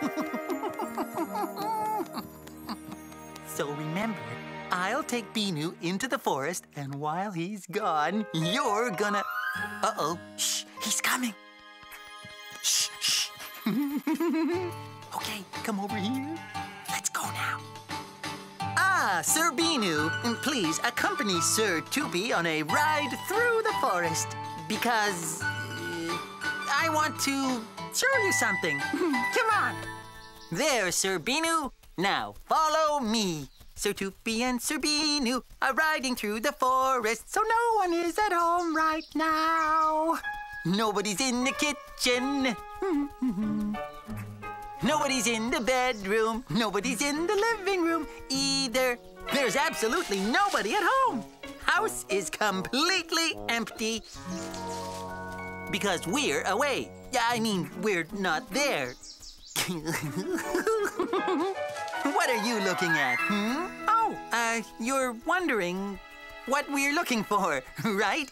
so remember, I'll take Binoo into the forest, and while he's gone, you're gonna. Uh oh. Shh, he's coming. Shh, shh. okay, come over here. Let's go now. Ah, Sir Binoo, please accompany Sir Toopy on a ride through the forest because I want to show you something. Come on. There, Sir Binoo. Now follow me. Toopy and Sir Binoo are riding through the forest, so no one is at home right now. Nobody's in the kitchen. Nobody's in the bedroom. Nobody's in the living room either. There's absolutely nobody at home. House is completely empty. Because we're away. Yeah, I mean, we're not there. what are you looking at? Hmm? Oh, uh, you're wondering what we're looking for, right?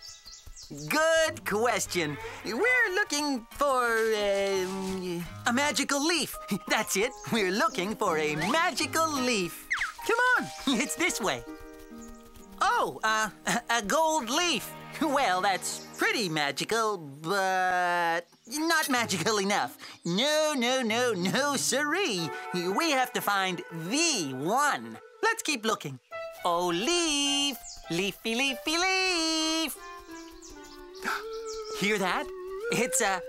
Good question. We're looking for um, a magical leaf. That's it. We're looking for a magical leaf. Come on, it's this way. Oh, uh, a gold leaf. Well, that's pretty magical, but not magical enough. No, no, no, no, siree. We have to find the one. Let's keep looking. Oh, leaf, leafy, leafy, leaf. Hear that? It's a...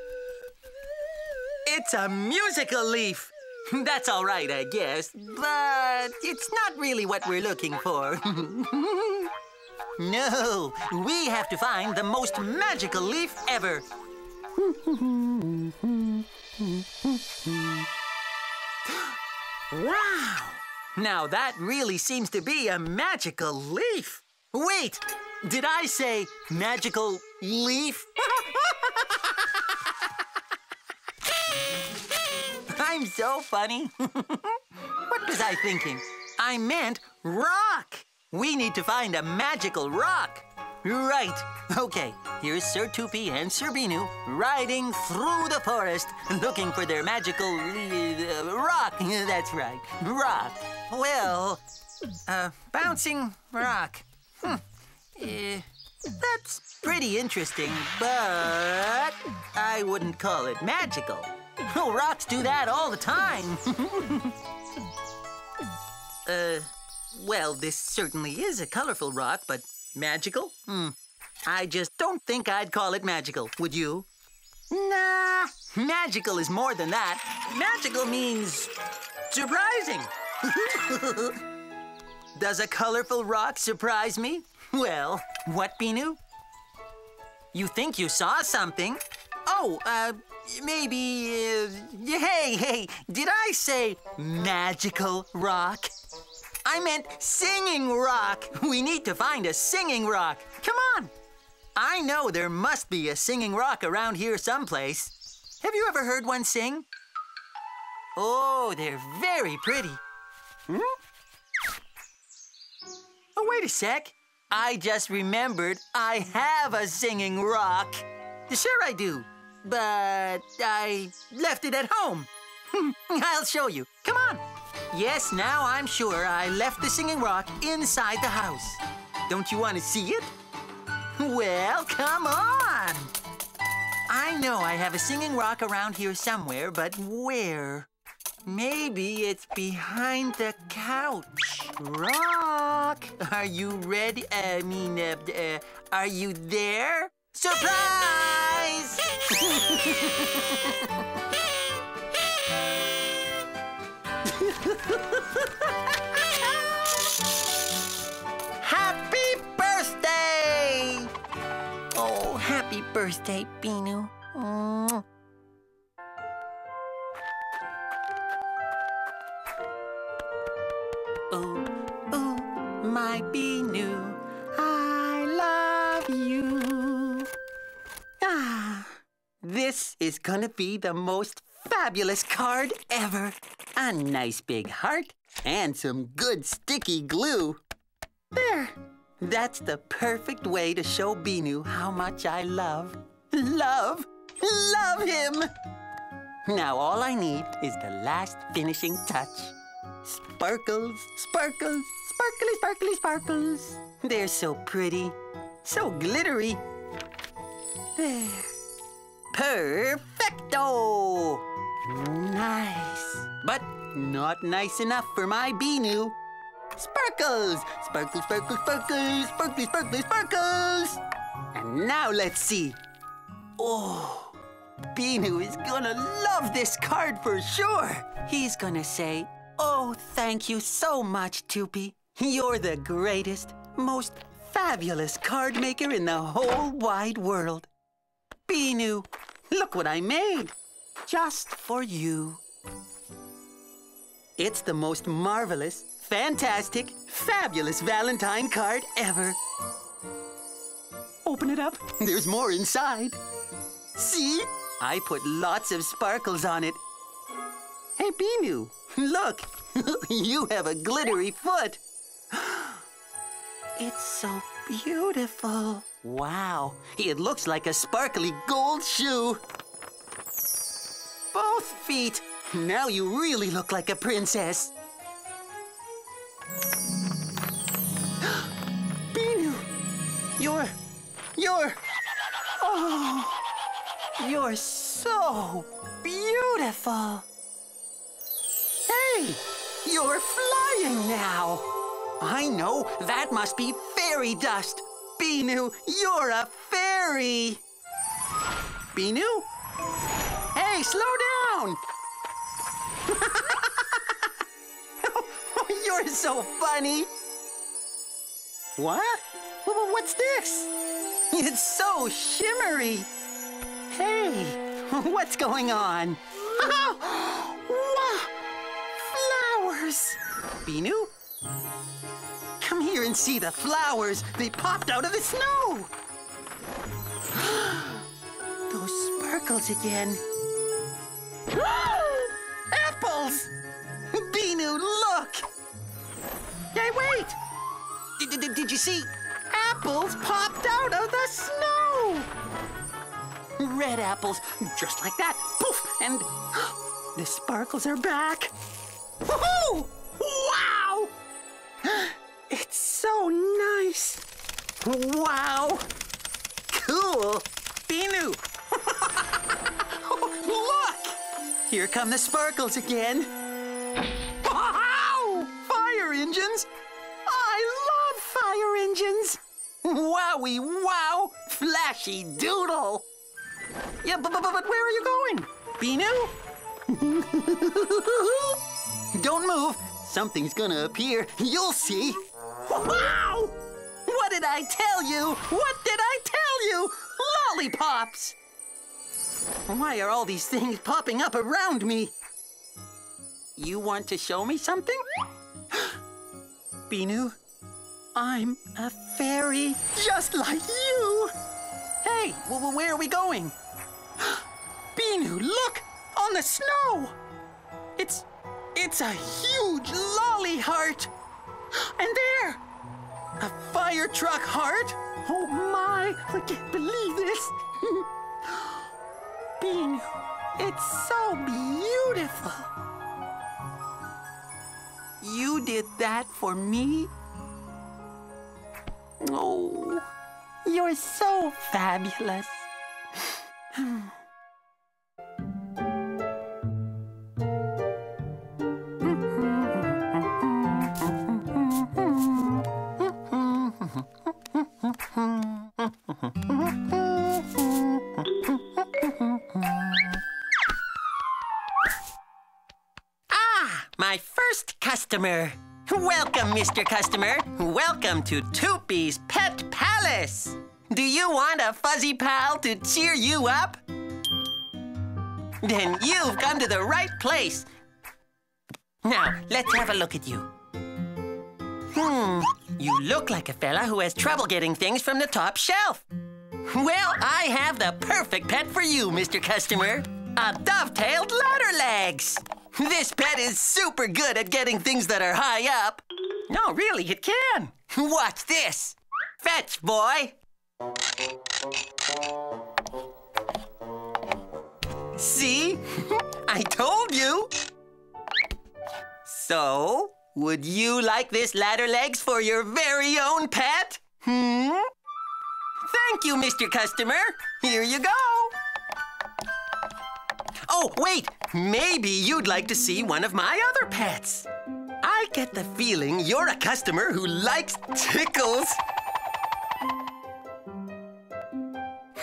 It's a musical leaf. That's all right, I guess, but it's not really what we're looking for. no, we have to find the most magical leaf ever. wow! Now that really seems to be a magical leaf. Wait, did I say magical leaf? I'm so funny. what was I thinking? I meant rock. We need to find a magical rock. Right. Okay, here's Sir Toopy and Sir Binoo riding through the forest looking for their magical uh, rock. That's right, rock. Well, uh, bouncing rock. Hmm. Uh, that's pretty interesting, but I wouldn't call it magical. Oh, rocks do that all the time. uh, well, this certainly is a colorful rock, but magical? Hmm. I just don't think I'd call it magical, would you? Nah, magical is more than that. Magical means surprising. Does a colorful rock surprise me? Well, what, Binoo? You think you saw something? Oh, uh, maybe. Uh, hey, hey, did I say magical rock? I meant singing rock. We need to find a singing rock. Come on. I know there must be a singing rock around here someplace. Have you ever heard one sing? Oh, they're very pretty. Hmm? Oh, wait a sec. I just remembered I have a singing rock. Sure I do, but I left it at home. I'll show you. Come on. Yes, now I'm sure I left the singing rock inside the house. Don't you want to see it? Well, come on. I know I have a singing rock around here somewhere, but where? Maybe it's behind the couch. Rock, are you ready? I mean, uh, uh, are you there? Surprise! happy birthday! Oh, happy birthday, Binoo. Mm. Ooh, ooh, my Binoo, I love you. Ah, this is gonna be the most fabulous card ever. A nice big heart and some good sticky glue. There. That's the perfect way to show Binoo how much I love, love, love him. Now all I need is the last finishing touch. Sparkles, sparkles, sparkly, sparkly, sparkles. They're so pretty, so glittery. There. Perfecto! Nice. But not nice enough for my Binoo. Sparkles! Sparkles, sparkles, sparkles, sparkly, sparkly, sparkles! And now let's see. Oh, Binoo is gonna love this card for sure. He's gonna say, Oh, thank you so much, Toopy. You're the greatest, most fabulous card maker in the whole wide world. Binoo, look what I made. Just for you. It's the most marvelous, fantastic, fabulous Valentine card ever. Open it up. There's more inside. See? I put lots of sparkles on it. Hey, Binoo, look. you have a glittery foot. It's so beautiful. Wow, it looks like a sparkly gold shoe. Both feet. Now you really look like a princess. Binoo, you're, you're, oh, you're so beautiful. Hey, you're flying now. I know, that must be fairy dust. Binoo, you're a fairy. Binoo? Hey, slow down. you're so funny. What? What's this? It's so shimmery. Hey, what's going on? wow, flowers. Binoo? Come here and see the flowers. They popped out of the snow. Those sparkles again. Apples! Binoo, look! Hey, wait! Did, you see? Apples popped out of the snow! Red apples, just like that. Poof! And the sparkles are back. Woohoo! Wow! It's so nice. Wow! Cool! Binoo! Look! Here come the sparkles again. Wow! Fire engines! I love fire engines! Wowie wow! Flashy doodle! Yeah, but, but, but where are you going? Binoo? Don't move. Something's gonna appear. You'll see. Wow! What did I tell you? What did I tell you? Lollipops! Why are all these things popping up around me? You want to show me something? Binoo, I'm a fairy just like you. Hey, wh- where are we going? Binoo, look! On the snow! It's. it's a huge lolly heart! And there! A fire truck heart? Oh my! I can't believe this! Binoo, it's so beautiful! You did that for me? Oh, you're so fabulous. Hmm. Customer. Welcome, Mr. Customer. Welcome to Toopy's Pet Palace. Do you want a fuzzy pal to cheer you up? Then you've come to the right place. Now, let's have a look at you. Hmm, you look like a fella who has trouble getting things from the top shelf. Well, I have the perfect pet for you, Mr. Customer. A dovetailed ladder legs. This pet is super good at getting things that are high up. No, really, it can. Watch this. Fetch, boy. See? I told you. So, would you like this ladder legs for your very own pet? Hmm? Thank you, Mr. Customer. Here you go. Oh, wait. Maybe you'd like to see one of my other pets. I get the feeling you're a customer who likes tickles.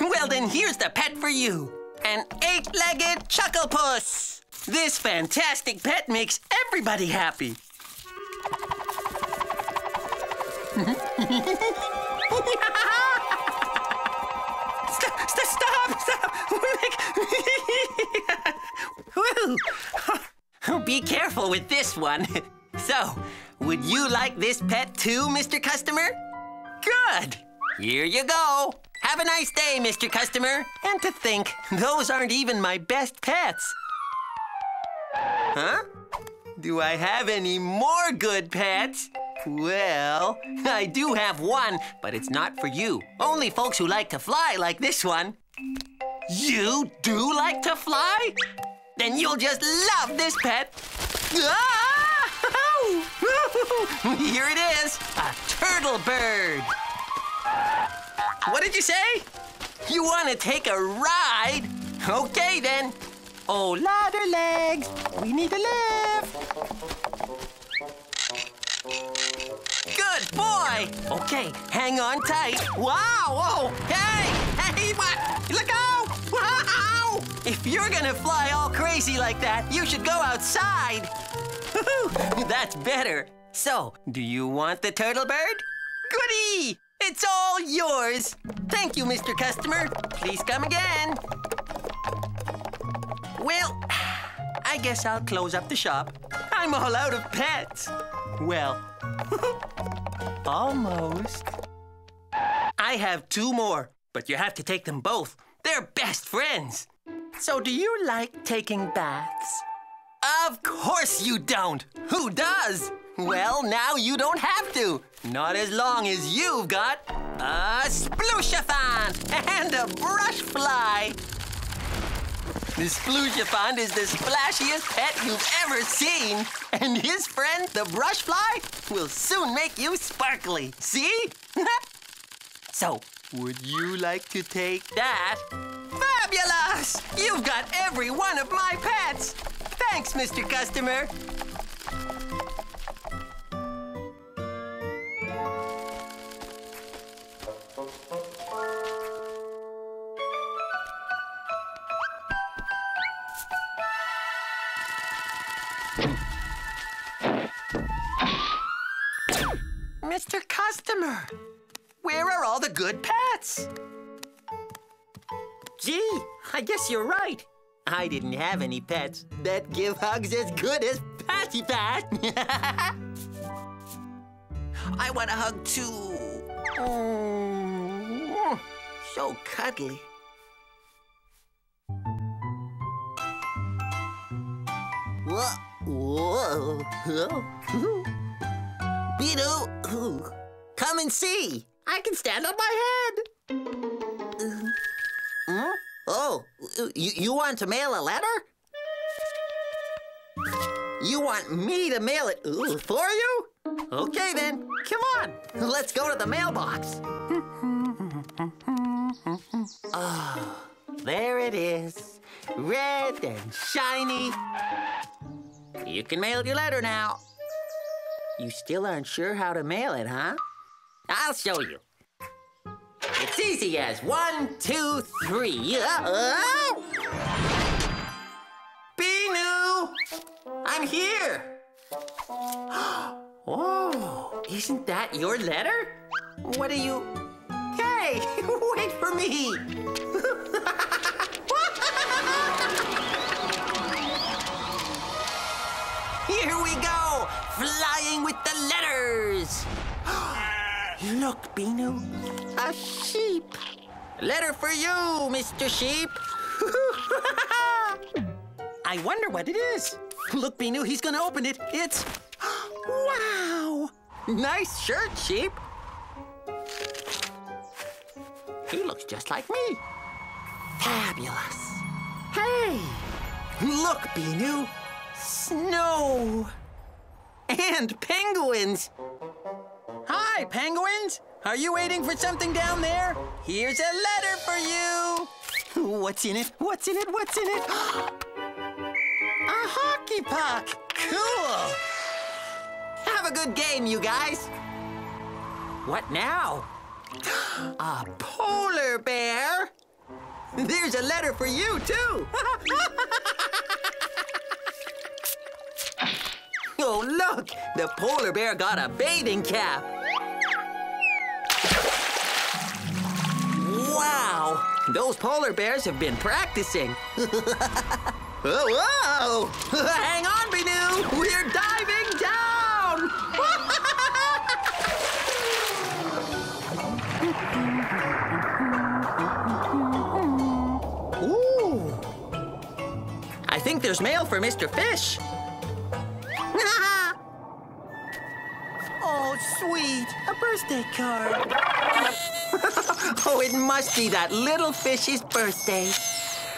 Well, then here's the pet for you. An eight-legged chucklepuss. This fantastic pet makes everybody happy. stop, stop. Woo. Be careful with this one. So, would you like this pet too, Mr. Customer? Good. Here you go. Have a nice day, Mr. Customer. And to think, those aren't even my best pets. Huh? Do I have any more good pets? Well, I do have one, but it's not for you. Only folks who like to fly like this one. You do like to fly? Then you'll just love this pet. Ah! Here it is, a turtle bird. What did you say? You want to take a ride? Okay, then. Oh, ladder legs, we need a lift. Good boy. Okay, hang on tight. Wow, whoa, hey, hey, what? Look out! Wow! If you're gonna fly all crazy like that, you should go outside. That's better. So, do you want the turtle bird? Goody! It's all yours. Thank you, Mr. Customer. Please come again. Well, I guess I'll close up the shop. I'm all out of pets. Well, almost. I have two more, but you have to take them both. They're best friends. So do you like taking baths? Of course you don't! Who does? Well, now you don't have to. Not as long as you've got a splooshathon and a brush fly. The splooshathon is the splashiest pet you've ever seen. And his friend, the brush fly, will soon make you sparkly. See? so, would you like to take that? Fabulous! You've got every one of my pets! Thanks, Mr. Customer. Mr. Customer, where are all the good pets? Gee, I guess you're right. I didn't have any pets that give hugs as good as Patchy Patch. I want a hug too. Oh, so cuddly. Whoa, whoa, whoa. Beetle, come and see. I can stand on my head. Uh, Oh, you, you want to mail a letter? You want me to mail it for you? Okay then, come on, let's go to the mailbox. oh, there it is, red and shiny. You can mail your letter now. You still aren't sure how to mail it, huh? I'll show you. It's easy as one, two, three. Uh, Binoo! I'm here! Oh, isn't that your letter? What are you... Hey, wait for me! Here we go, flying with the letters! Look, Binoo, a sheep. Letter for you, Mr. Sheep. I wonder what it is. Look, Binoo, he's gonna open it. It's... wow! Nice shirt, Sheep. He looks just like me. Fabulous. Hey, Look, Binoo. Snow. And penguins. Hi, penguins. Are you waiting for something down there? Here's a letter for you. What's in it? What's in it? What's in it? a hockey puck. Cool. Have a good game, you guys. What now? A polar bear? There's a letter for you, too. oh, look! The polar bear got a bathing cap. Wow! Those polar bears have been practicing. oh, whoa! Hang on, Binoo! We're diving down! Ooh! I think there's mail for Mr. Fish. oh, sweet. A birthday card. Oh, it must be that little fish's birthday.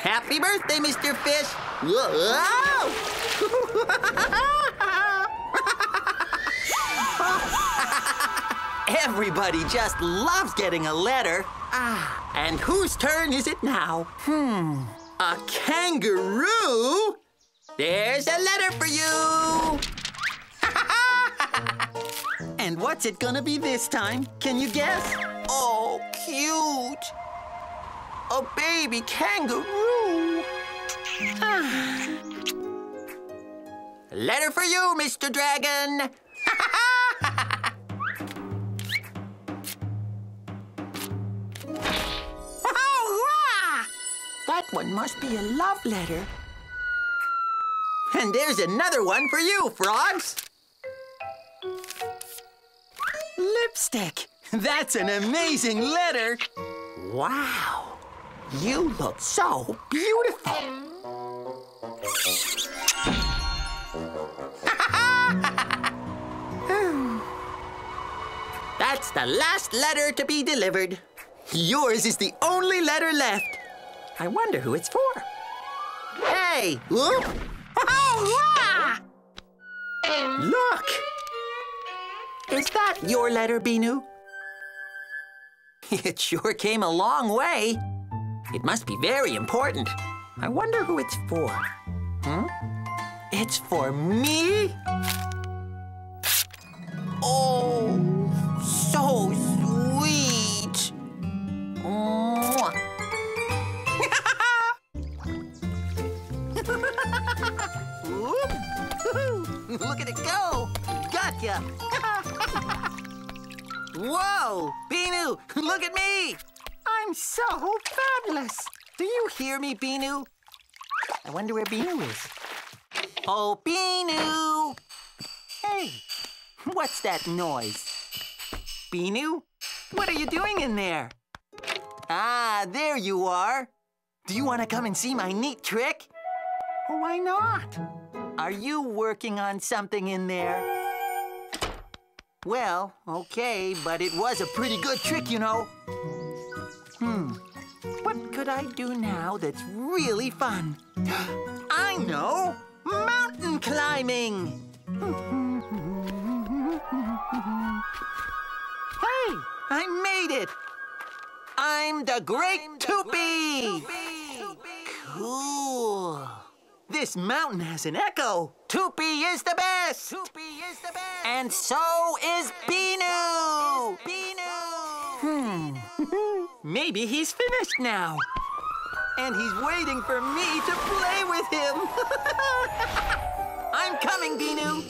Happy birthday, Mr. Fish. Everybody just loves getting a letter. Ah, and whose turn is it now? Hmm, a kangaroo? There's a letter for you. and what's it gonna be this time? Can you guess? Oh, cute. A baby kangaroo. Letter for you, Mr. Dragon. That one must be a love letter. And there's another one for you, frogs. Lipstick. That's an amazing letter. Wow. You look so beautiful. That's the last letter to be delivered. Yours is the only letter left. I wonder who it's for. Hey! Whoop. Oh, Look! Is that your letter, Binoo? It sure came a long way. It must be very important. I wonder who it's for. Hmm? It's for me? Oh, so sweet. Look at it go! Gotcha! Whoa! Binoo, look at me! I'm so fabulous! Do you hear me, Binoo? I wonder where Binoo is. Oh, Binoo! Hey, what's that noise? Binoo? What are you doing in there? Ah, there you are. Do you want to come and see my neat trick? Why not? Are you working on something in there? Well, okay, but it was a pretty good trick, you know. Hmm, what could I do now that's really fun? I know! Mountain climbing! Hey, I made it! I'm the Great Toopy! Cool. This mountain has an echo. Toopy is the best. Toopy is the best. And so is Binoo. Binoo. Hmm. Maybe he's finished now. And he's waiting for me to play with him. I'm coming, Binoo.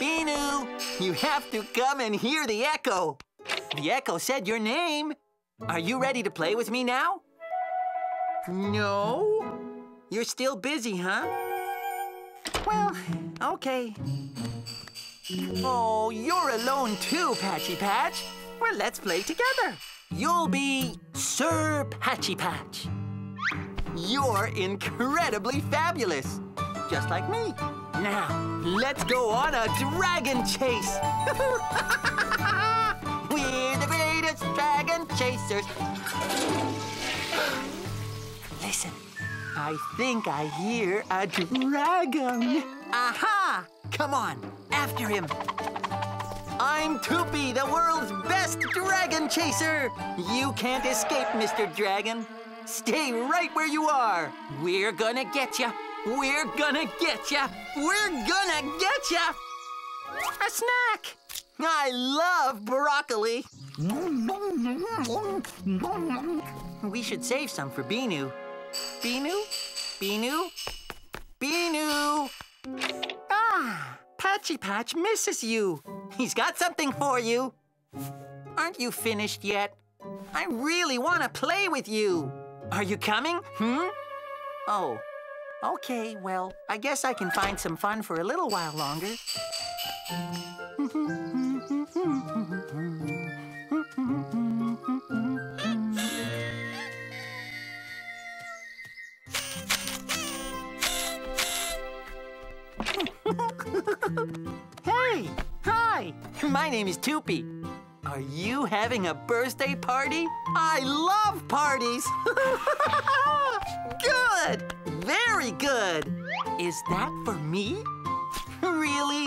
Binoo, you have to come and hear the echo. The echo said your name. Are you ready to play with me now? No? You're still busy, huh? Well, okay. Oh, you're alone too, Patchy Patch. Well, let's play together. You'll be Sir Patchy Patch. You're incredibly fabulous, just like me. Now, let's go on a dragon chase. We're the greatest dragon chasers. Listen, I think I hear a dragon. Aha! Come on, after him. I'm Toopy, the world's best dragon chaser. You can't escape, Mr. Dragon. Stay right where you are. We're gonna get ya. We're gonna get ya. We're gonna get ya. A snack. I love broccoli. We should save some for Binoo. Binoo? Binoo? Binoo! Ah! Patchy Patch misses you. He's got something for you. Aren't you finished yet? I really want to play with you. Are you coming? Hmm? Oh. Okay, well, I guess I can find some fun for a little while longer. My name is Toopy. Are you having a birthday party? I love parties! good! Very good! Is that for me? Really?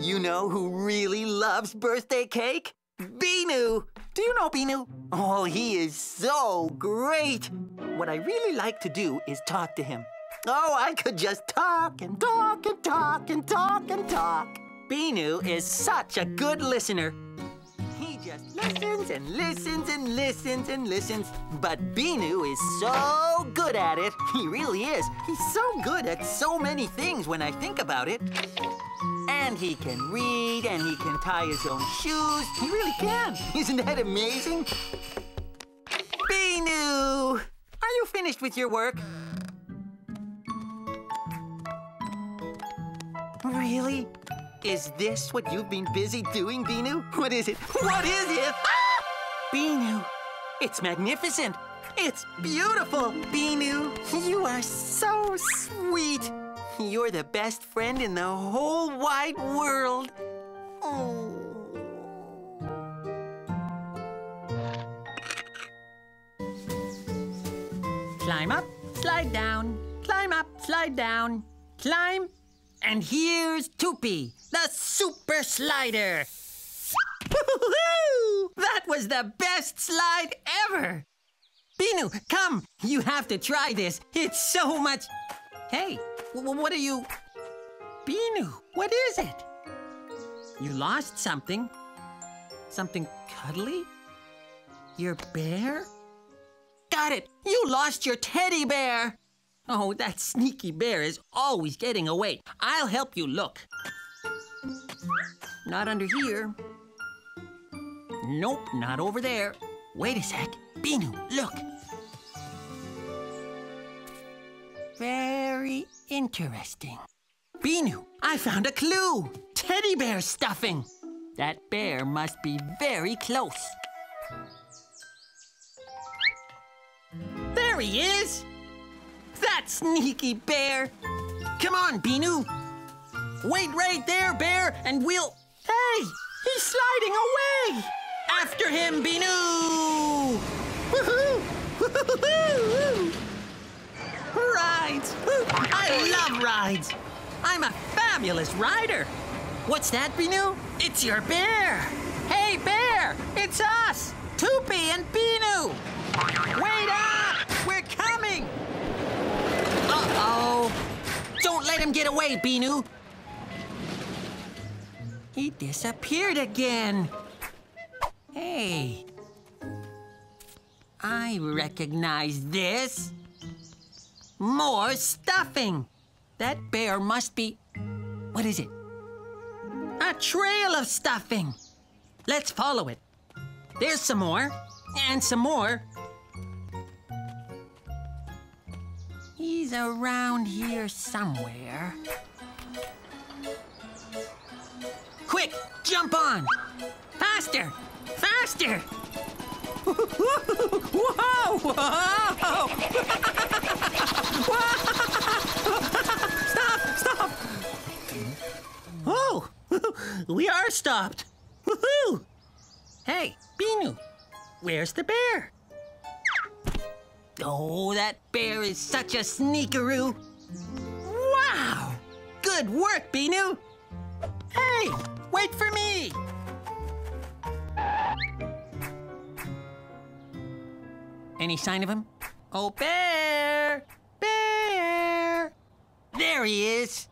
you know who really loves birthday cake? Binoo! Do you know Binoo? Oh, he is so great! What I really like to do is talk to him. Oh, I could just talk and talk and talk and talk and talk. Binoo is such a good listener. He just listens and listens and listens and listens. But Binoo is so good at it. He really is. He's so good at so many things when I think about it. And he can read and he can tie his own shoes. He really can. Isn't that amazing? Binoo! Are you finished with your work? Really? Is this what you've been busy doing, Binoo? What is it? What is it? Ah! Binoo, it's magnificent. It's beautiful. Binoo, you are so sweet. You're the best friend in the whole wide world. Oh. Climb up, slide down. Climb up, slide down. Climb, and here's Toopy, the super slider. that was the best slide ever. Binoo, come. You have to try this. It's so much. Hey, what are you? Binoo, what is it? You lost something? Something cuddly? Your bear? Got it! You lost your teddy bear! Oh, that sneaky bear is always getting away. I'll help you look. Not under here. Nope, not over there. Wait a sec. Binoo, look. Very interesting. Binoo, I found a clue. Teddy bear stuffing. That bear must be very close. There he is! That sneaky bear! Come on, Binoo! Wait right there, bear, and we'll... Hey! He's sliding away! After him, Binoo! Rides! I love rides! I'm a fabulous rider! What's that, Binoo? It's your bear! Hey, bear! It's us! Toopy and Binoo! Wait up! Uh-oh! Don't let him get away, Binoo! He disappeared again! Hey! I recognize this! More stuffing! That bear must be... What is it? A trail of stuffing! Let's follow it. There's some more, and some more. He's around here somewhere. Quick, jump on! Faster! Faster! Whoa! Whoa! stop! Stop! Oh! we are stopped! Woohoo! Hey, Binoo, where's the bear? Oh, that bear is such a sneakeroo. Wow! Good work, Binoo. Hey, wait for me. Any sign of him? Oh, bear! Bear! There he is.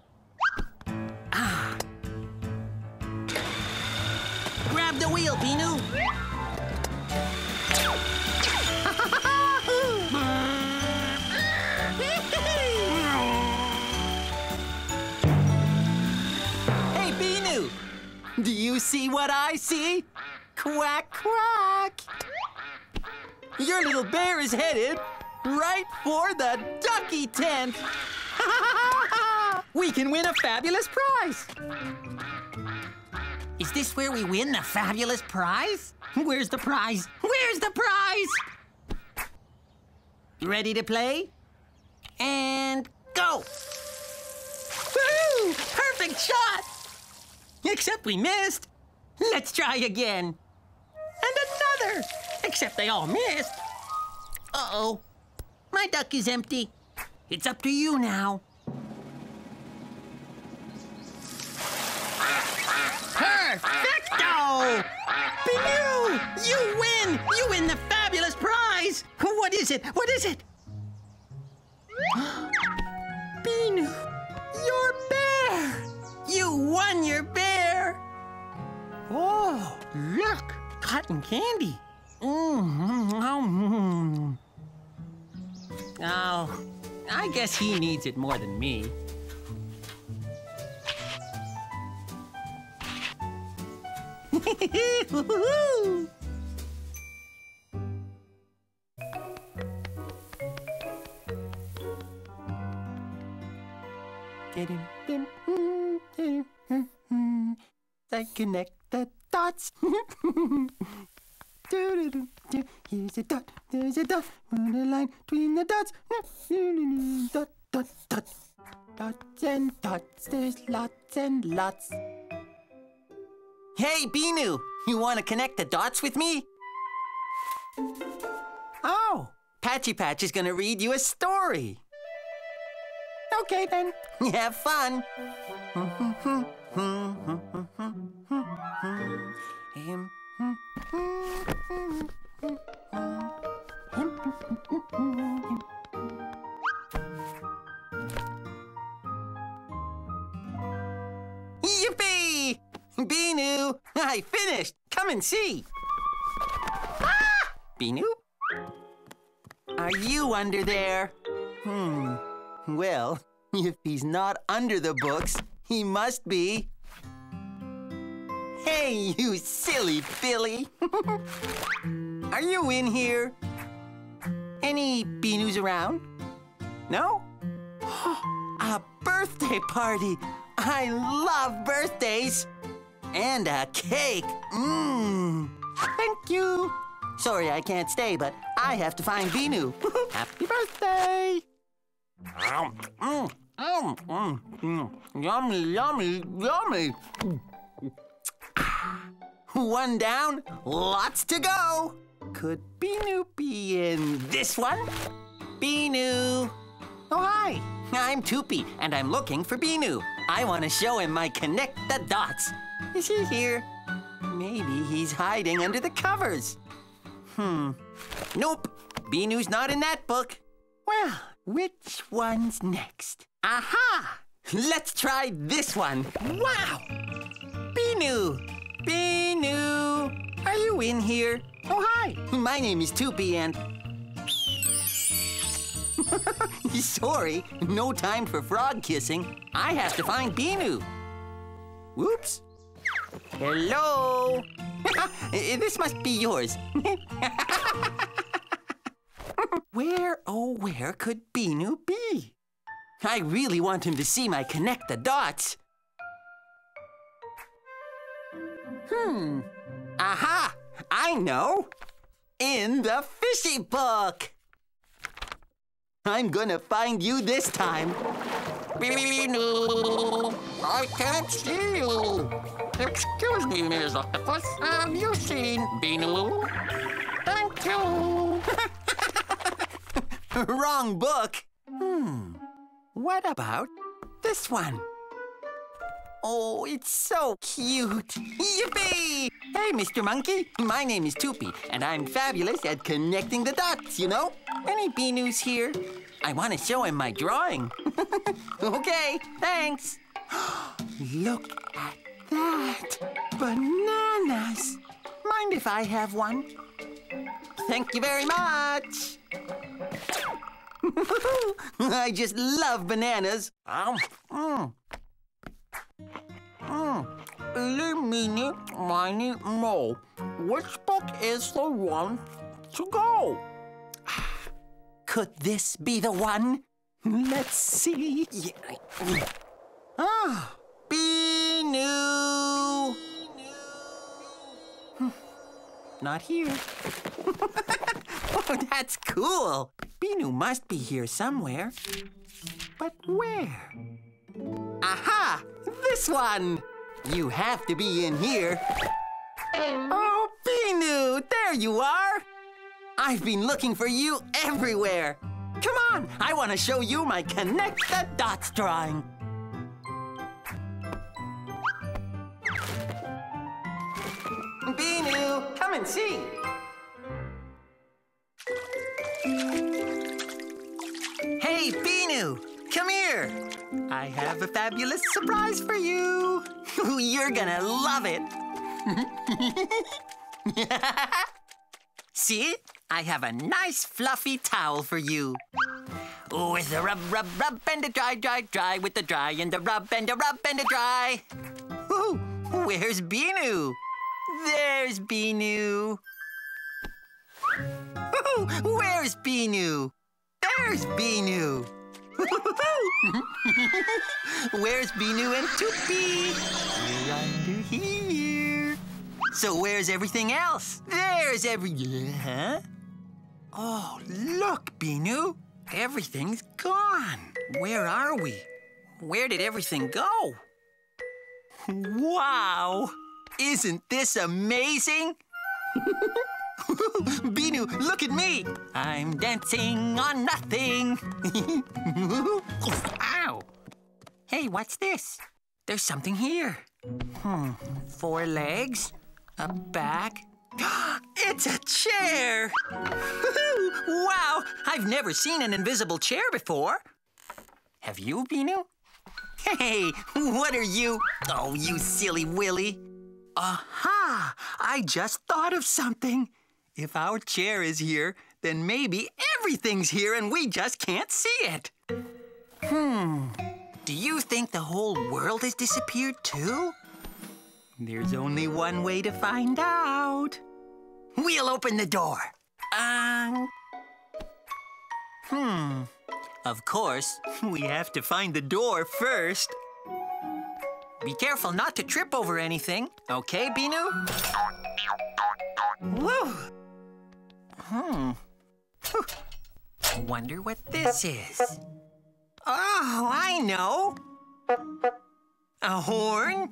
You see what I see? Quack, quack! Your little bear is headed right for the ducky tent. we can win a fabulous prize. Is this where we win the fabulous prize? Where's the prize? Where's the prize? Ready to play? And go! Perfect shot! Except we missed. Let's try again. And another! Except they all missed. Uh-oh. My duck is empty. It's up to you now. Perfecto! Binoo! You win! You win the fabulous prize! What is it? What is it? Binoo! Your bear! You won your bear! Oh, look! Cotton candy. Mm. Oh, I guess he needs it more than me. I connect dots. Here's a dot, there's a dot, put a line between the dots. Dot, dot, dot. Dots and dots, there's lots and lots. Hey, Binoo, you want to connect the dots with me? Oh, Patchy Patch is going to read you a story. Okay, then. Have fun. under the books, he must be. Hey, you silly Billy! Are you in here? Any Binoos around? No? a birthday party! I love birthdays! And a cake! Mmm! Thank you! Sorry I can't stay, but I have to find Binoo. Happy birthday! Mm, mm, mm, mm. Yummy, yummy, yummy! One down, lots to go. Could Binoo be in this one? Binoo. Oh, hi. I'm Toopy, and I'm looking for Binoo. I want to show him my connect the dots. Is he here? Maybe he's hiding under the covers. Hmm. Nope. Binoo's not in that book. Well, which one's next? Aha! Let's try this one. Wow! Binoo! Binoo! Are you in here? Oh, hi. My name is Toopy and... Sorry, no time for frog kissing. I have to find Binoo. Whoops. Hello? this must be yours. where, oh, where could Binoo be? I really want him to see my connect the dots. Hmm. Aha! I know! In the fishy book! I'm gonna find you this time. Binoo, I can't see you. Excuse me, Ms. Octopus. Have you seen Binoo? Thank you. Wrong book. Hmm. What about this one? Oh, it's so cute. Yippee! Hey, Mr. Monkey. My name is Toopy, and I'm fabulous at connecting the dots, you know? Any Binoos here? I want to show him my drawing. okay, thanks. Look at that. Bananas. Mind if I have one? Thank you very much. I just love bananas. Um, mm. Mm. Eeny, miny, mo. Which book is the one to go? Could this be the one? Let's see. Ah, Binoo. Not here. oh, that's cool. Binoo must be here somewhere. But where? Aha! This one! You have to be in here. Oh, Binoo, there you are! I've been looking for you everywhere. Come on, I want to show you my connect the dots drawing. Binoo, come and see. Hey, Binoo, come here. I have a fabulous surprise for you. You're gonna love it. See? I have a nice fluffy towel for you. With the rub, rub, rub, and the dry, dry, dry, with the dry and the rub and the rub and the dry. Ooh, where's Binoo? There's Binoo. Where's Binoo? There's Binoo. where's Binoo and Toopy? They're under here. So where's everything else? There's every... Huh? Oh, look, Binoo. Everything's gone. Where are we? Where did everything go? Wow! Isn't this amazing? Binoo, look at me! I'm dancing on nothing. Ow! Hey, what's this? There's something here. Hmm, four legs, a back. It's a chair! wow, I've never seen an invisible chair before. Have you, Binoo? Hey, what are you? Oh, you silly Willy. Aha! I just thought of something. If our chair is here, then maybe everything's here and we just can't see it. Hmm. Do you think the whole world has disappeared too? There's only one way to find out. We'll open the door. Um. Hmm. Of course, we have to find the door first. Be careful not to trip over anything. Okay, Binoo? Woo! Hmm. Whew. Wonder what this is. Oh, I know. A horn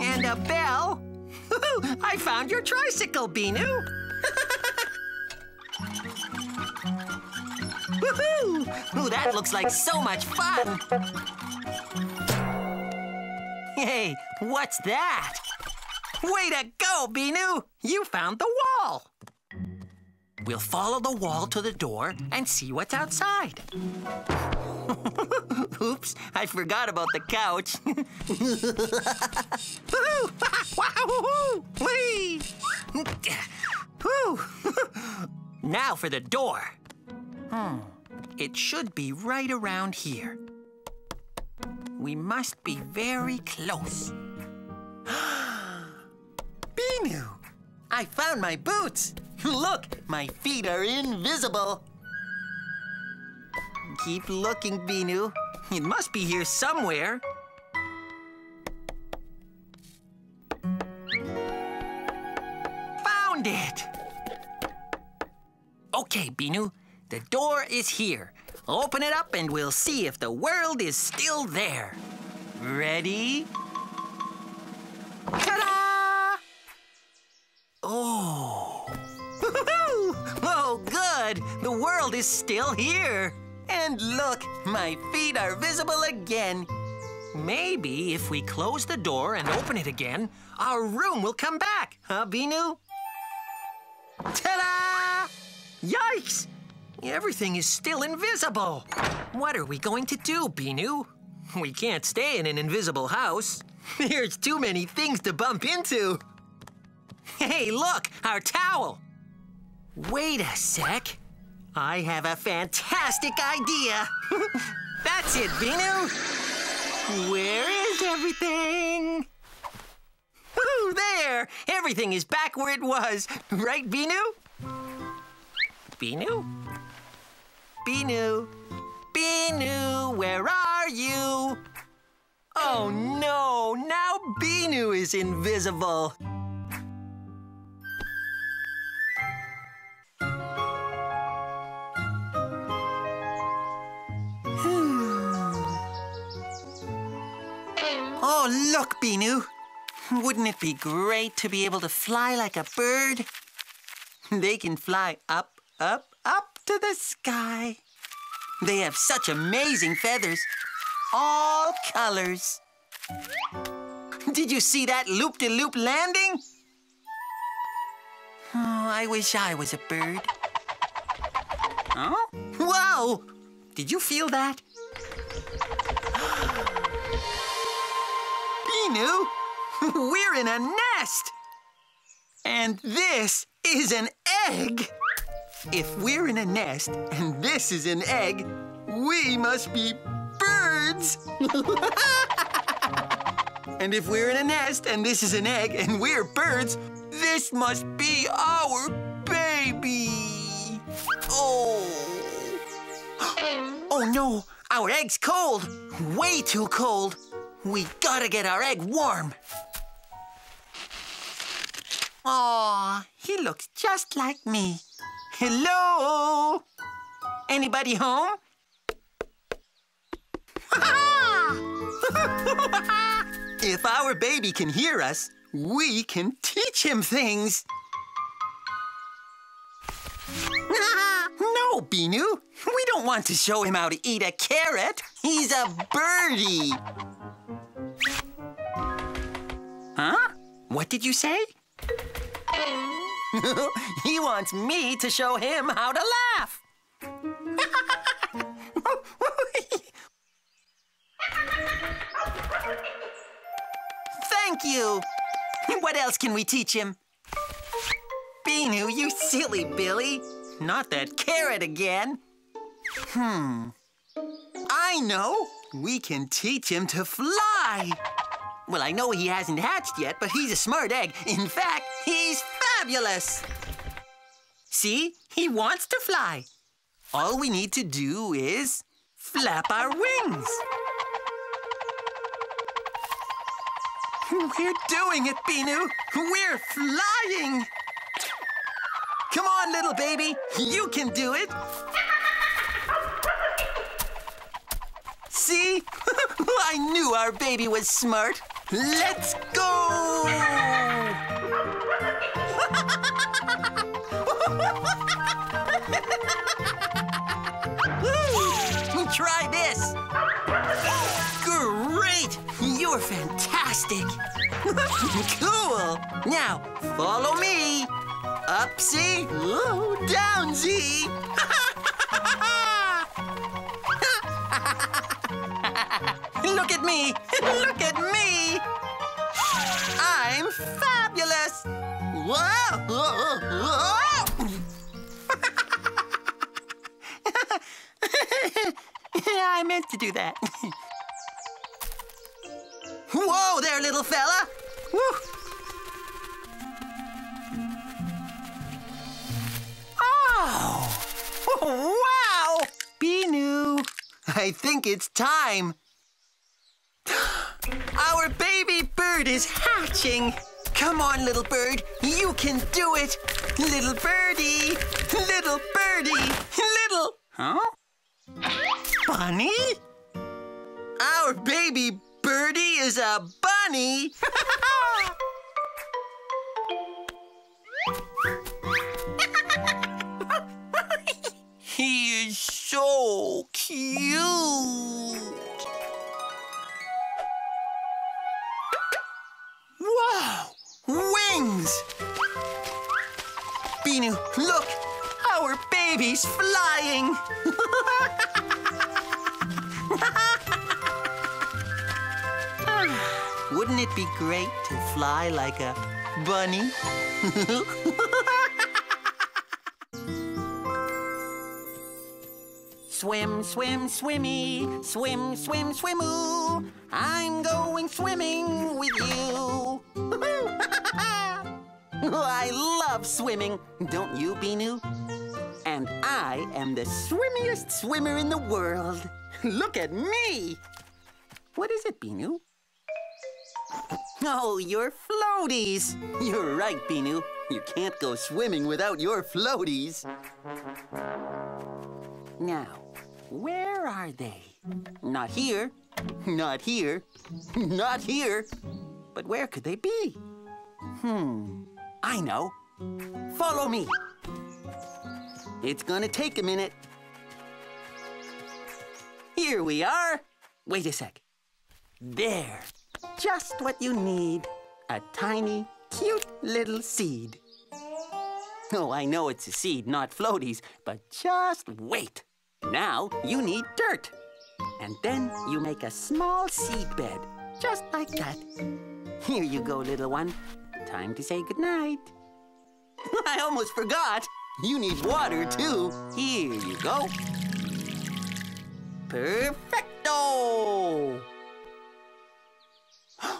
and a bell. I found your tricycle, Binoo. Woohoo! Ooh, that looks like so much fun. Hey, what's that? Way to go, Binoo! You found the wall. We'll follow the wall to the door and see what's outside. Oops, I forgot about the couch. Now for the door. Hmm, it should be right around here. We must be very close. Binoo! I found my boots! Look, my feet are invisible. Keep looking, Binoo. It must be here somewhere. Found it! Okay, Binoo, the door is here. Open it up and we'll see if the world is still there. Ready? Ta-da! Oh. oh, good. The world is still here. And look, my feet are visible again. Maybe if we close the door and open it again, our room will come back, huh, Binoo? Ta-da! Yikes! Everything is still invisible. What are we going to do, Binoo? We can't stay in an invisible house. There's too many things to bump into. Hey, look, our towel. Wait a sec. I have a fantastic idea. That's it, Binoo. Where is everything? Ooh, there! Everything is back where it was. Right, Binoo? Binoo? Binoo? Binoo, where are you? Oh no, now Binoo is invisible. Hmm. Oh, look, Binoo. Wouldn't it be great to be able to fly like a bird? They can fly up, up, up to the sky. They have such amazing feathers, all colors. Did you see that loop-de-loop landing? Oh, I wish I was a bird. Oh? Wow! Did you feel that? Binoo, we're in a nest! And this is an egg! If we're in a nest and this is an egg, we must be birds! and if we're in a nest and this is an egg and we're birds, this must be our baby! Oh! Oh no, our egg's cold! Way too cold! We gotta get our egg warm! Aw, he looks just like me. Hello? Anybody home? if our baby can hear us, we can teach him things. no, Binoo. We don't want to show him how to eat a carrot. He's a birdie. Huh? What did you say? he wants me to show him how to laugh. Thank you. What else can we teach him? Binoo, you silly Billy. Not that carrot again. Hmm. I know. We can teach him to fly. Well, I know he hasn't hatched yet, but he's a smart egg. In fact, he's fabulous. See, he wants to fly. All we need to do is flap our wings. We're doing it, Binoo. We're flying. Come on, little baby. You can do it. See? I knew our baby was smart. Let's go! Try this. Great! You're fantastic. cool. Now, follow me. Upsy, ooh, downsy. Look at me! Look at me! I'm fabulous! Whoa! I meant to do that. Whoa there, little fella! Woo. Oh! Wow! Binoo! I think it's time. Our baby bird is hatching. Come on, little bird. You can do it. Little birdie. Little birdie. Little. Huh? Bunny? Our baby birdie is a bunny. he is so cute. Wow! Wings! Binoo, look! Baby's flying! Wouldn't it be great to fly like a bunny? swim, swim, swimmy, swim, swim, swimmoo. I'm going swimming with you. I love swimming, don't you, Binoo? I am the swimmiest swimmer in the world. Look at me! What is it, Binoo? Oh, your floaties! You're right, Binoo. You can't go swimming without your floaties. Now, where are they? Not here, not here, not here. But where could they be? Hmm, I know. Follow me. It's gonna take a minute. Here we are. Wait a sec. There. Just what you need. A tiny, cute little seed. Oh, I know it's a seed, not floaties, but just wait. Now you need dirt. And then you make a small seed bed, just like that. Here you go, little one. Time to say goodnight. I almost forgot. You need water, too. Here you go. Perfecto!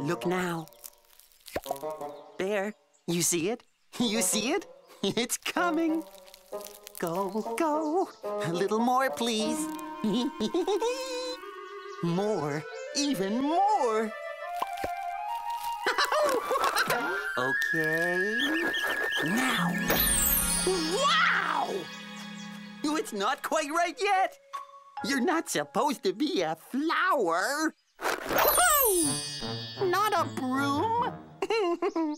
Look now. There, you see it? You see it? It's coming. Go, go. A little more, please. more, even more. Okay. Now. Wow! It's not quite right yet. You're not supposed to be a flower. Not a broom.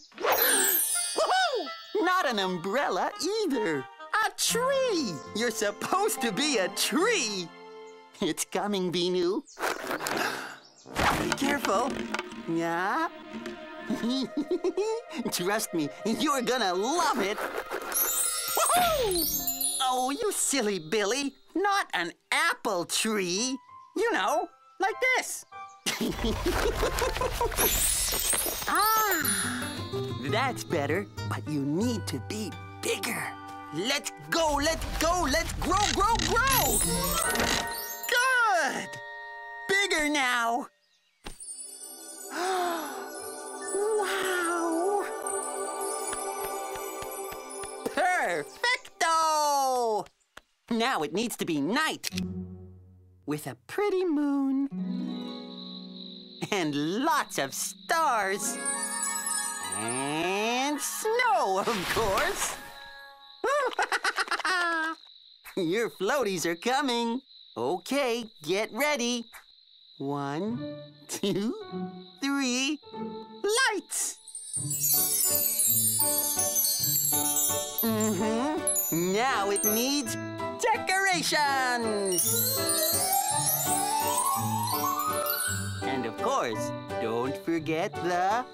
Not an umbrella either. A tree. You're supposed to be a tree. It's coming, Binoo. Be careful. Yeah. Trust me, you're gonna love it. Oh, you silly Billy. Not an apple tree. You know, like this. ah, that's better, but you need to be bigger. Let's go, let's go, let's grow, grow, grow! Good! Bigger now! wow! Perfecto! Now it needs to be night with a pretty moon and lots of stars and snow, of course. Your floaties are coming. Okay, get ready. One, two, three, lights! Mm-hmm. Now it needs decorations! And of course, don't forget the...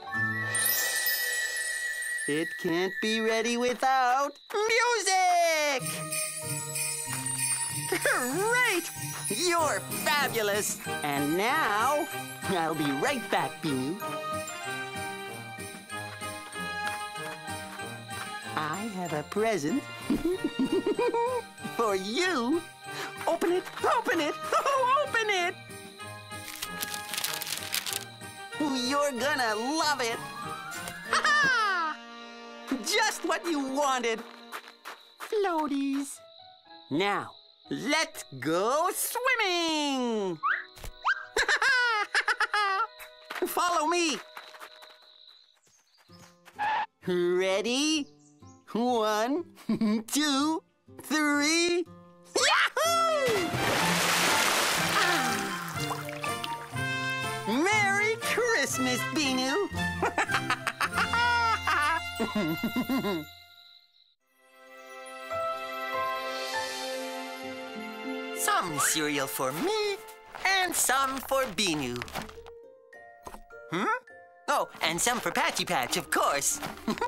It can't be ready without music! Great! You're fabulous! And now, I'll be right back, Binoo. I have a present for you. Open it, open it, open it! You're gonna love it! Just what you wanted! Floaties. Now, let's go swimming! Follow me! Ready? One, two, three. Yahoo! Merry Christmas, Binoo! some cereal for me and some for Binoo. Hmm? Oh, and some for Patchy Patch, of course.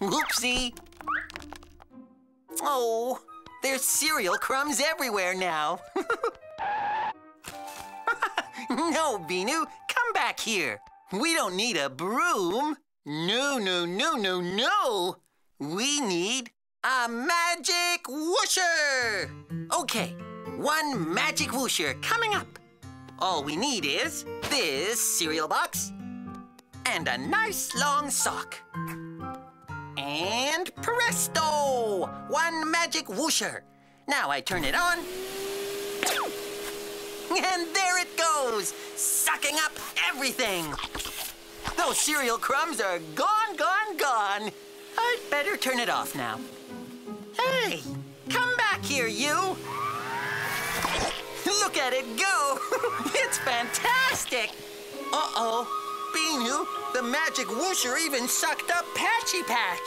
Whoopsie. Oh, there's cereal crumbs everywhere now. no, Binoo, come back here. We don't need a broom. No, no, no, no, no. We need a magic whoosher. Okay, one magic whoosher coming up. All we need is this cereal box and a nice long sock. And presto! One magic whoosher. Now I turn it on. And there it goes, sucking up everything. Those cereal crumbs are gone, gone, gone. I'd better turn it off now. Hey, come back here, you. Look at it go. it's fantastic. Uh-oh. Binoo, the magic whoosher even sucked up Patchy Patch.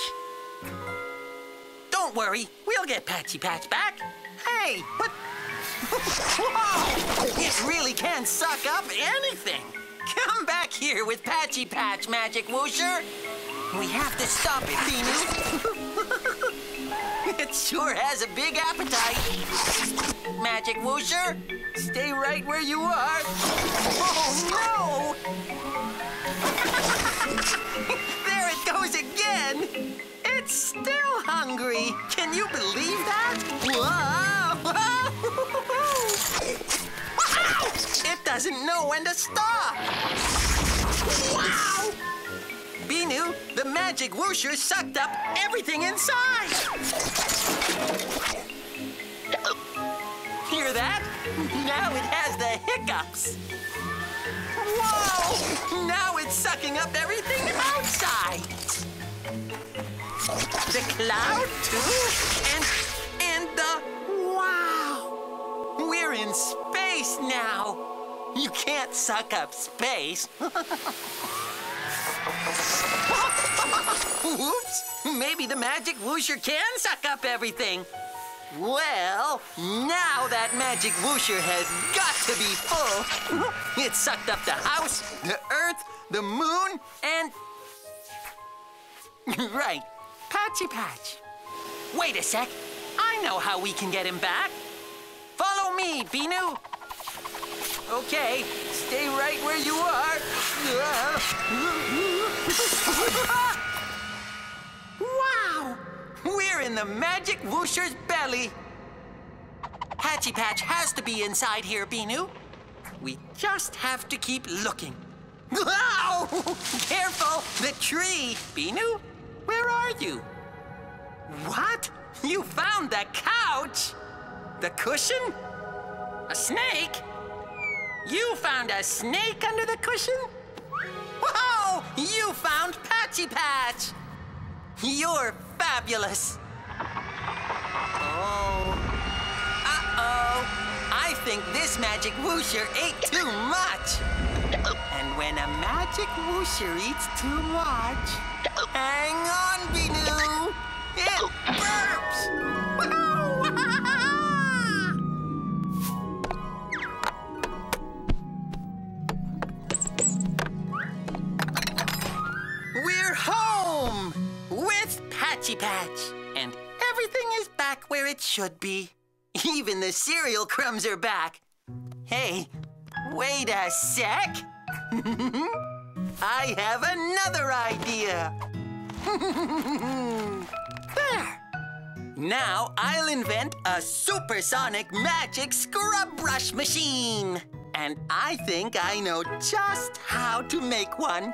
Don't worry, we'll get Patchy Patch back. Hey, what? Whoa! It really can suck up anything. Come back here with Patchy Patch, Magic Whoosher. We have to stop it, Binoo. it sure has a big appetite. Magic Whoosher, stay right where you are. Oh, no! there it goes again. It's still hungry. Can you believe that? Whoa! It doesn't know when to stop. Wow! Binoo, the magic whoosher sucked up everything inside. Hear that? Now it has the hiccups. Whoa! Now it's sucking up everything outside. The cloud, too? And, and the, wow! We're in space now. You can't suck up space. Oops! Maybe the magic whoosher can suck up everything. Well, now that magic whoosher has got to be full. it sucked up the house, the earth, the moon, and... right, Patchy Patch. Wait a sec. I know how we can get him back. Follow me, Binoo. Okay, stay right where you are. wow! We're in the magic whoosher's belly. Patchy Patch has to be inside here, Binoo. We just have to keep looking. Wow! Careful, the tree. Binoo, where are you? What? You found the couch? The cushion? A snake? You found a snake under the cushion? Whoa! You found Patchy Patch! You're fabulous! Oh. Uh-oh. I think this magic whoosher ate too much. And when a magic whoosher eats too much, hang on, Binoo! It burps! Patch. And everything is back where it should be. Even the cereal crumbs are back. Hey, wait a sec. I have another idea. there. Now I'll invent a supersonic magic scrub brush machine. And I think I know just how to make one.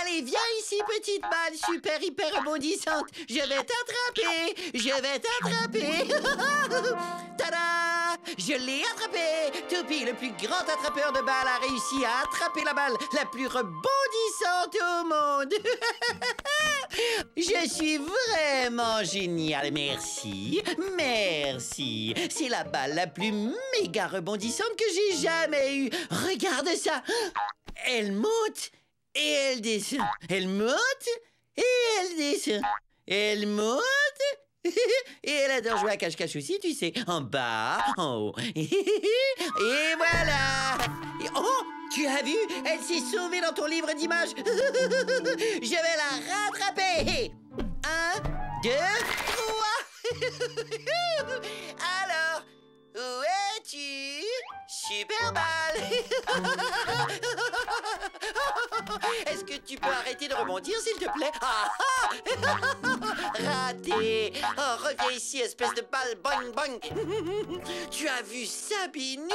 Allez, viens ici, petite balle super hyper rebondissante. Je vais t'attraper. Je vais t'attraper. Tada! Je l'ai attrapé. Toupie, le plus grand attrapeur de balles, a réussi à attraper la balle la plus rebondissante au monde. Je suis vraiment génial, merci. Merci. C'est la balle la plus méga rebondissante que j'ai jamais eue. Regarde ça. Elle monte et elle descend. Elle monte et elle descend. Elle monte et elle adore jouer à cache-cache aussi, tu sais. En bas, en haut. Et voilà. Oh, tu as vu Elle s'est sauvée dans ton livre d'images. Je vais la rattraper. Un, deux, trois. Alors, où es-tu? Super balle. Est-ce que tu peux arrêter de rebondir, s'il te plaît? Ah ah Raté Oh, reviens ici, espèce de balle, bang, bang Tu as vu ça, Binou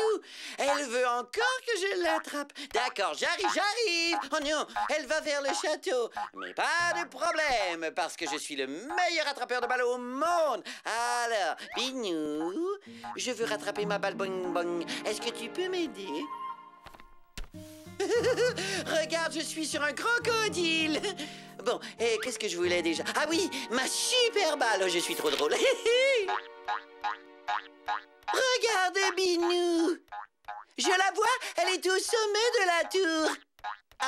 Elle veut encore que je l'attrape. D'accord, j'arrive, j'arrive Oh non, elle va vers le château. Mais pas de problème, parce que je suis le meilleur attrapeur de balles au monde. Alors, Binou, je veux rattraper ma balle, bang, bang. Est-ce que tu peux m'aider? Regarde, je suis sur un crocodile. Bon, qu'est-ce que je voulais déjà? Ah oui, ma super balle. Oh, je suis trop drôle. Regarde, Binou. Je la vois, elle est au sommet de la tour.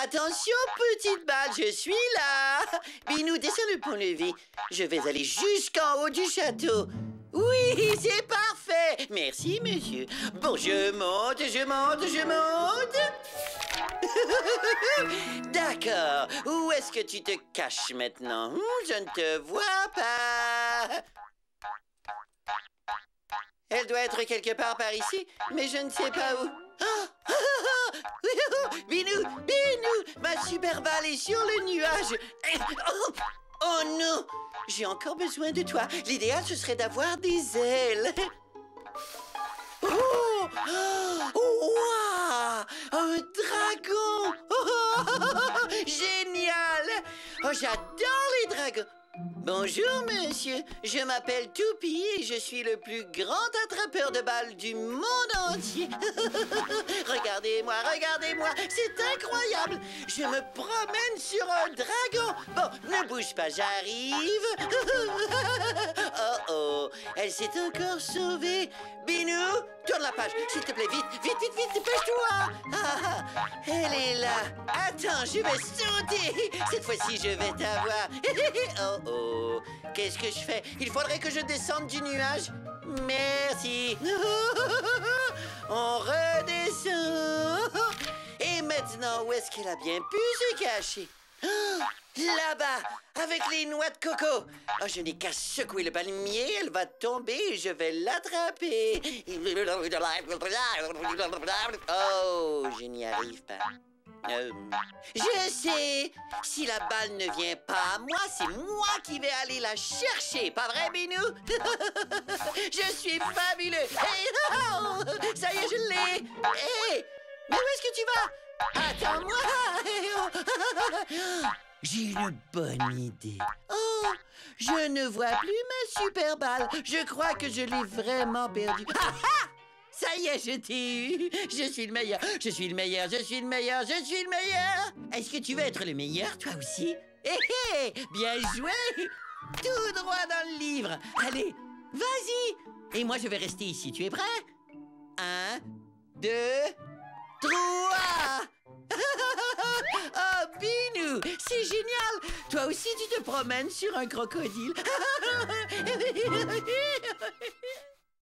Attention, petite balle, je suis là. Binou, descends le pont-levis. Je vais aller jusqu'en haut du château. Oui, c'est parfait. Merci, monsieur. Bon, je monte, je monte, je monte. D'accord. Où est-ce que tu te caches maintenant? Hmm, Je ne te vois pas. Elle doit être quelque part par ici, mais je ne sais pas où. Binou, Binou, ma super balle est sur le nuage. Oh, oh non, j'ai encore besoin de toi. L'idéal, ce serait d'avoir des ailes. Oh! Oh! Un dragon! Oh, génial! Oh, j'adore les dragons! Bonjour, monsieur. Je m'appelle Toupi et je suis le plus grand attrapeur de balles du monde entier. regardez-moi, regardez-moi, c'est incroyable. Je me promène sur un dragon. Bon, ne bouge pas, j'arrive. oh oh, elle s'est encore sauvée. Binou, tourne la page, s'il te plaît, vite, vite, vite, vite, dépêche-toi. Ah, elle est là. Attends, je vais sauter. Cette fois-ci, je vais t'avoir. oh oh, qu'est-ce que je fais? Il faudrait que je descende du nuage. Merci. On redescend. Et maintenant, où est-ce qu'elle a bien pu se cacher? Là-bas, avec les noix de coco. Oh, je n'ai qu'à secouer le palmier, elle va tomber et je vais l'attraper. Oh, je n'y arrive pas. Euh, je sais. Si la balle ne vient pas à moi, c'est moi qui vais aller la chercher. Pas vrai, Binou? je suis fabuleux. Hey, ça y est, je l'ai. Hé, mais où est-ce que tu vas? Attends-moi. Hey. J'ai une bonne idée. Oh, je ne vois plus ma super balle. Je crois que je l'ai vraiment perdue. Ça y est, je t'ai eu. Je suis le meilleur. Je suis le meilleur. Je suis le meilleur. Je suis le meilleur. Est-ce que tu veux être le meilleur, toi aussi? Hé hé! Bien joué! Tout droit dans le livre. Allez, vas-y. Et moi, je vais rester ici. Tu es prêt? Un, deux, trois. oh, Binou, c'est génial. Toi aussi, tu te promènes sur un crocodile.